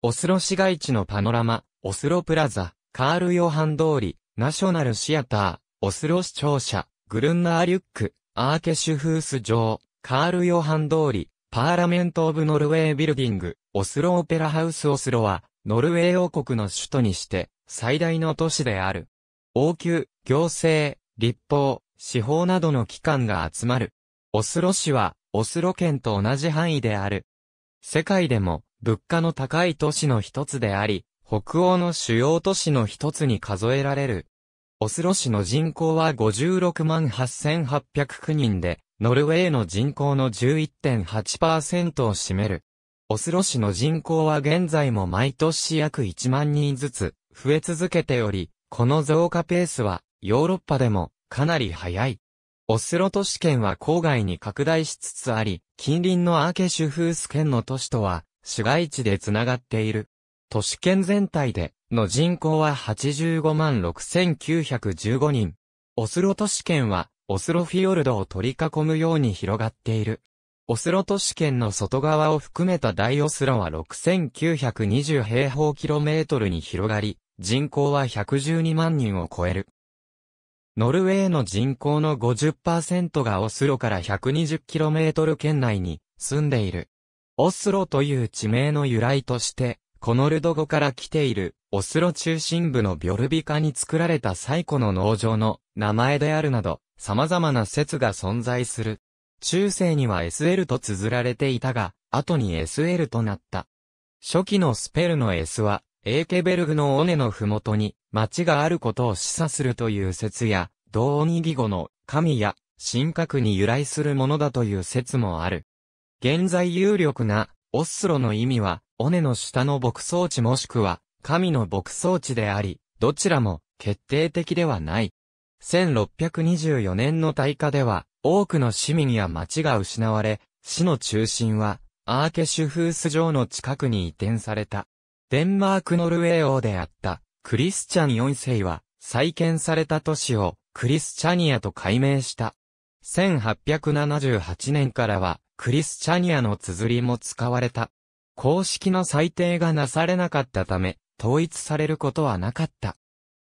オスロ市街地のパノラマ、オスロプラザ、カールヨハン通り、ナショナルシアター、オスロ市庁舎、グルンナーリュック、アーケシュフース城、カールヨハン通り、パーラメント・オブ・ノルウェー・ビルディング、オスロ・オペラハウス・オスロは、ノルウェー王国の首都にして、最大の都市である。王宮、行政、立法、司法などの機関が集まる。オスロ市は、オスロ県と同じ範囲である。世界でも、物価の高い都市の一つであり、北欧の主要都市の一つに数えられる。オスロ市の人口は56万8809人で、ノルウェーの人口の11.8%を占める。オスロ市の人口は現在も毎年約1万人ずつ増え続けており、この増加ペースはヨーロッパでもかなり早い。オスロ都市圏は郊外に拡大しつつあり、近隣のアーケシュフース県の都市とは市街地でつながっている。都市圏全体での人口は85万6915人。オスロ都市圏は、オスロフィヨルドを取り囲むように広がっている。オスロ都市圏の外側を含めた大オスロは6920平方キロメートルに広がり、人口は112万人を超える。ノルウェーの人口の50%がオスロから 120km 圏内に住んでいる。オスロという地名の由来として、このルド語から来ている、オスロ中心部のビョルビカに作られた最古の農場の名前であるなど、様々な説が存在する。中世には SL と綴られていたが、後に SL となった。初期のスペルの S は、エーケベルグの尾根のふもとに、町があることを示唆するという説や、同音義語の神や神格に由来するものだという説もある。現在有力なオッスロの意味は尾根の下の牧草地もしくは、神の牧草地であり、どちらも決定的ではない。1624年の大火では、多くの市民や町が失われ、市の中心は、アーケシュフース城の近くに移転された。デンマークノルウェー王であった、クリスチャン4世は、再建された都市を、クリスチャニアと改名した。1878年からは、クリスチャニアの綴りも使われた。公式の裁定がなされなかったため、統一されることはなかった。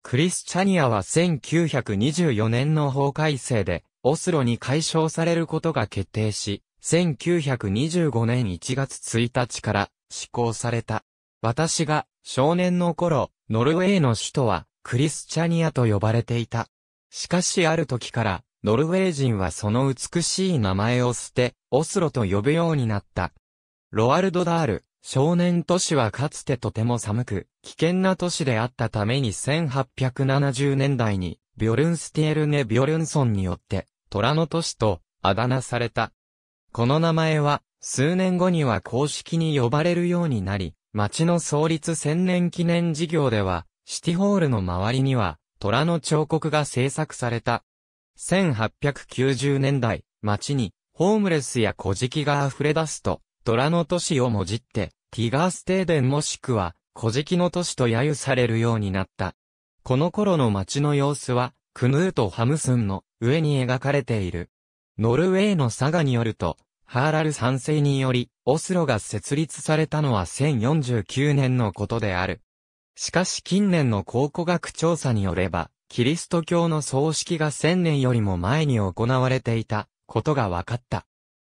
クリスチャニアは1924年の法改正で、オスロに解消されることが決定し、1925年1月1日から施行された。私が少年の頃、ノルウェーの首都はクリスチャニアと呼ばれていた。しかしある時から、ノルウェー人はその美しい名前を捨て、オスロと呼ぶようになった。ロアルド・ダール、少年都市はかつてとても寒く、危険な都市であったために1870年代に、ビョルンスティエルネ・ビョルンソンによって、虎の都市と、あだ名された。この名前は、数年後には公式に呼ばれるようになり、町の創立千年記念事業では、シティホールの周りには、虎の彫刻が制作された。1890年代、町に、ホームレスや小敷が溢れ出すと、虎の都市をもじって、ティガーステーデンもしくは、古事記の都市と揶揄されるようになった。この頃の街の様子は、クヌーとハムスンの上に描かれている。ノルウェーの佐賀によると、ハーラル賛成により、オスロが設立されたのは1049年のことである。しかし近年の考古学調査によれば、キリスト教の葬式が1000年よりも前に行われていたことが分かった。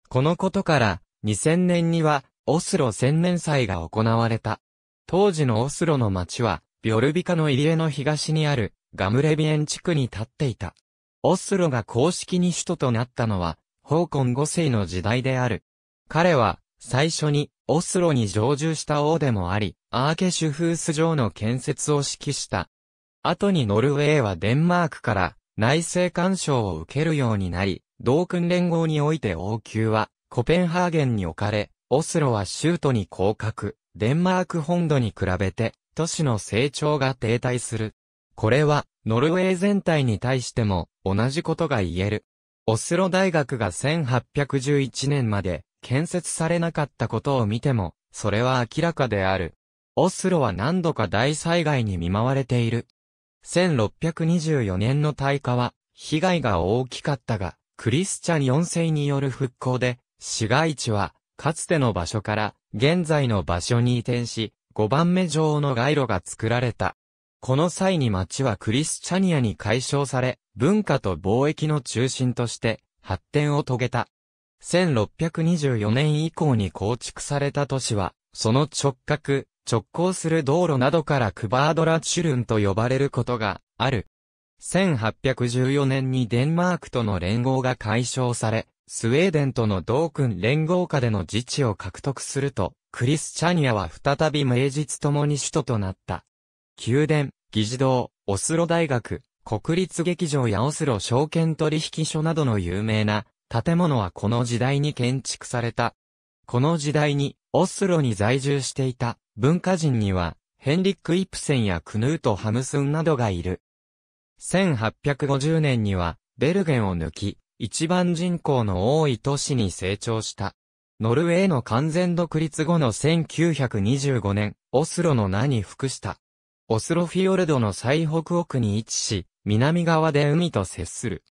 このことから、2000年にはオスロ千年祭が行われた。当時のオスロの町は、ビョルビカの入り江の東にあるガムレビエン地区に立っていた。オスロが公式に首都となったのは、ホーコン5世の時代である。彼は、最初に、オスロに常住した王でもあり、アーケシュフース城の建設を指揮した。後にノルウェーはデンマークから内政干渉を受けるようになり、同訓連合において王宮はコペンハーゲンに置かれ、オスロは州都に降格、デンマーク本土に比べて、都市の成長が停滞する。これは、ノルウェー全体に対しても、同じことが言える。オスロ大学が1811年まで建設されなかったことを見ても、それは明らかである。オスロは何度か大災害に見舞われている。1624年の大火は、被害が大きかったが、クリスチャン4世による復興で、市街地はかつての場所から現在の場所に移転し、5番目上の街路が作られた。この際に町はクリスチャニアに解消され、文化と貿易の中心として発展を遂げた。1624年以降に構築された都市は、その直角、直行する道路などからクバードラチュルンと呼ばれることがある。1814年にデンマークとの連合が解消され、スウェーデンとの同君連合下での自治を獲得すると、クリスチャニアは再び名実ともに首都となった。宮殿、議事堂、オスロ大学、国立劇場やオスロ証券取引所などの有名な建物はこの時代に建築された。この時代にオスロに在住していた文化人にはヘンリック・イプセンやクヌート・ハムスンなどがいる。1850年にはベルゲンを抜き、一番人口の多い都市に成長した。ノルウェーの完全独立後の1925年、オスロの名に服した。オスロフィヨルドの最北奥に位置し、南側で海と接する。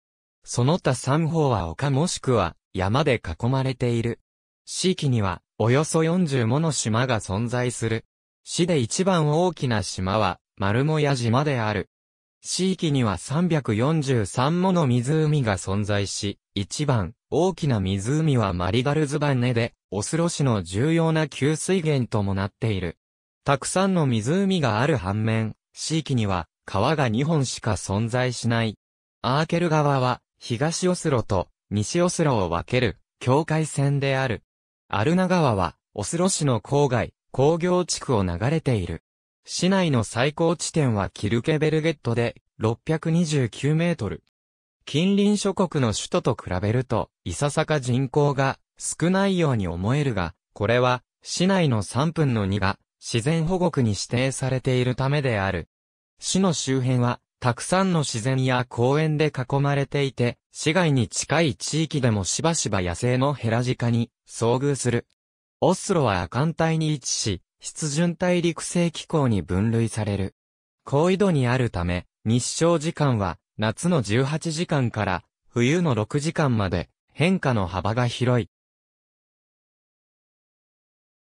その他三方は丘もしくは山で囲まれている。地域にはおよそ40もの島が存在する。市で一番大きな島は丸モヤ島である。地域には343もの湖が存在し、一番大きな湖はマリガルズバンネで、オスロ市の重要な給水源ともなっている。たくさんの湖がある反面、地域には川が2本しか存在しない。アーケル川は東オスロと西オスロを分ける境界線である。アルナ川はオスロ市の郊外、工業地区を流れている。市内の最高地点はキルケベルゲットで629メートル。近隣諸国の首都と比べると、いささか人口が少ないように思えるが、これは市内の3分の2が自然保護区に指定されているためである。市の周辺はたくさんの自然や公園で囲まれていて、市街に近い地域でもしばしば野生のヘラジカに遭遇する。オスロは亜寒帯に位置し、湿潤大陸性気候に分類される。高緯度にあるため、日照時間は夏の18時間から冬の6時間まで変化の幅が広い。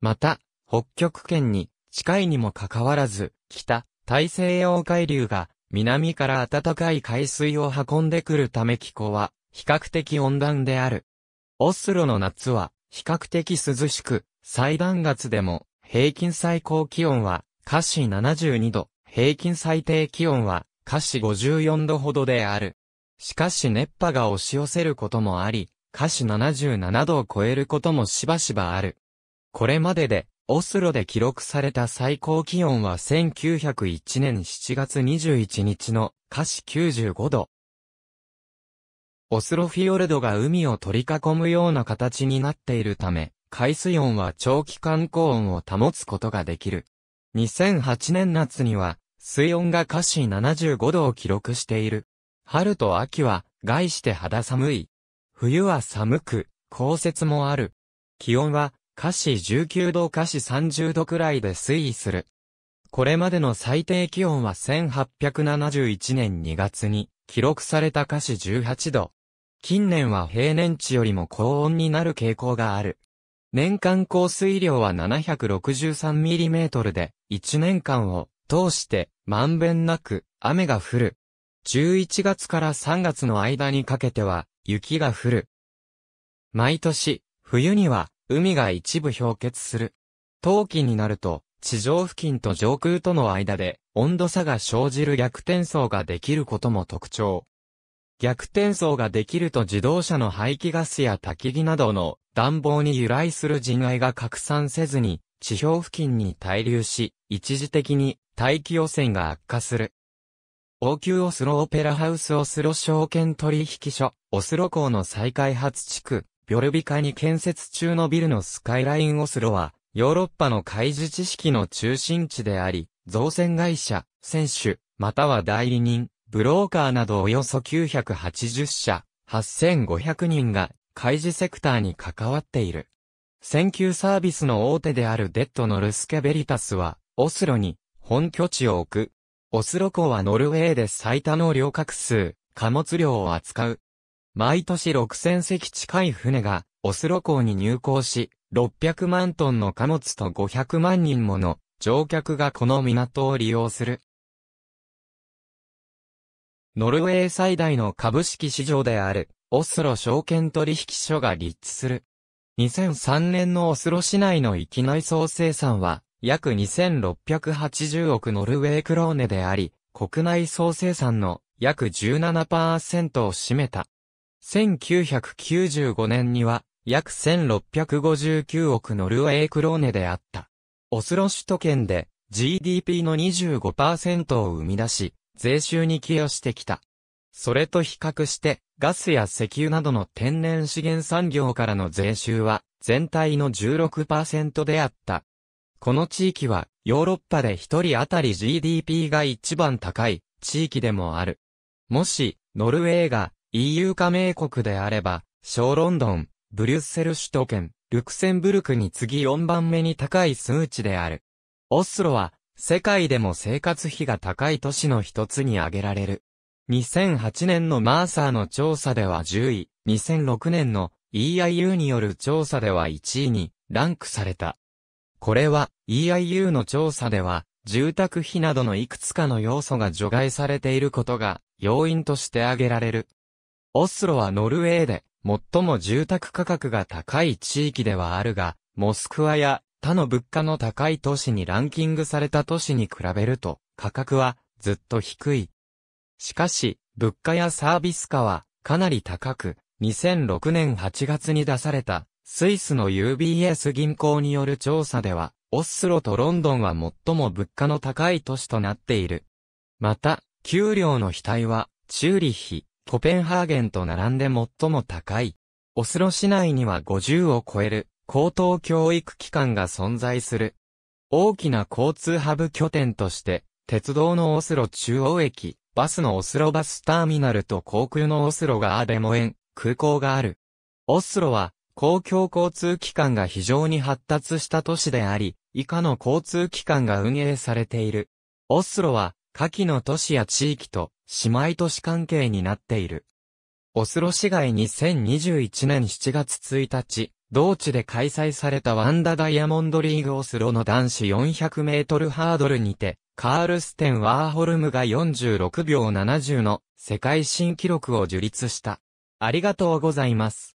また、北極圏に近いにもかかわらず、北、大西洋海流が南から暖かい海水を運んでくるため気候は比較的温暖である。オスロの夏は比較的涼しく、最暖月でも平均最高気温は華氏72度、平均最低気温は華氏54度ほどである。しかし熱波が押し寄せることもあり、華氏77度を超えることもしばしばある。これまででオスロで記録された最高気温は1901年7月21日の華氏95度。オスロフィヨルドが海を取り囲むような形になっているため、海水温は長期間高温を保つことができる。2008年夏には、水温が華氏75度を記録している。春と秋は、外して肌寒い。冬は寒く、降雪もある。気温は、華氏19度華氏30度くらいで推移する。これまでの最低気温は1871年2月に記録された華氏18度。近年は平年値よりも高温になる傾向がある。年間降水量は 763mm で、1年間を通してまんべんなく雨が降る。11月から3月の間にかけては雪が降る。毎年、冬には海が一部氷結する。冬季になると、地上付近と上空との間で温度差が生じる逆転層ができることも特徴。逆転層ができると自動車の排気ガスや焚き木などの暖房に由来する人愛が拡散せずに地表付近に滞留し、一時的に大気汚染が悪化する。王宮オスロオペラハウスオスロ証券取引所、オスロ港の再開発地区、ビョルビカに建設中のビルのスカイラインオスロは、ヨーロッパの開示知識の中心地であり、造船会社、選手、または代理人、ブローカーなどおよそ980社、8500人が開示セクターに関わっている。選球サービスの大手であるデッドノルスケベリタスは、オスロに本拠地を置く。オスロ港はノルウェーで最多の旅客数、貨物量を扱う毎年6000隻近い船がオスロ港に入港し、600万トンの貨物と500万人もの乗客がこの港を利用する。ノルウェー最大の株式市場である、オスロ証券取引所が立地する。2003年のオスロ市内の域内総生産は、約2680億ノルウェークローネであり、国内総生産の約17%を占めた。1995年には約1659億ノルウェークローネであった。オスロ首都圏で GDP の25%を生み出し、税収に寄与してきた。それと比較して、ガスや石油などの天然資源産業からの税収は全体の16%であった。この地域はヨーロッパで一人当たり GDP が一番高い地域でもある。もし、ノルウェーが EU 加盟国であれば、小ロンドン、ブリュッセル首都圏、ルクセンブルクに次4番目に高い数値である。オスロは、世界でも生活費が高い都市の一つに挙げられる。2008年のマーサーの調査では10位、2006年の EIU による調査では1位にランクされた。これは EIU の調査では住宅費などのいくつかの要素が除外されていることが要因として挙げられる。オスロはノルウェーで最も住宅価格が高い地域ではあるが、モスクワや他の物価の高い都市にランキングされた都市に比べると価格はずっと低い。しかし、物価やサービス価はかなり高く、2006年8月に出されたスイスの UBS 銀行による調査では、オスロとロンドンは最も物価の高い都市となっている。また、給料の額は、チューリッヒ、コペンハーゲンと並んで最も高い。オスロ市内には50を超える高等教育機関が存在する。大きな交通ハブ拠点として、鉄道のオスロ中央駅、バスのオスロバスターミナルと航空のオスロガーデモエン、空港がある。オスロは公共交通機関が非常に発達した都市であり、以下の交通機関が運営されている。オスロは下記の都市や地域と姉妹都市関係になっている。オスロ市街2021年7月1日、同地で開催されたワンダダイヤモンドリーグオスロの男子400メートルハードルにて、カールステン・ワーホルムが46秒70の世界新記録を樹立した。ありがとうございます。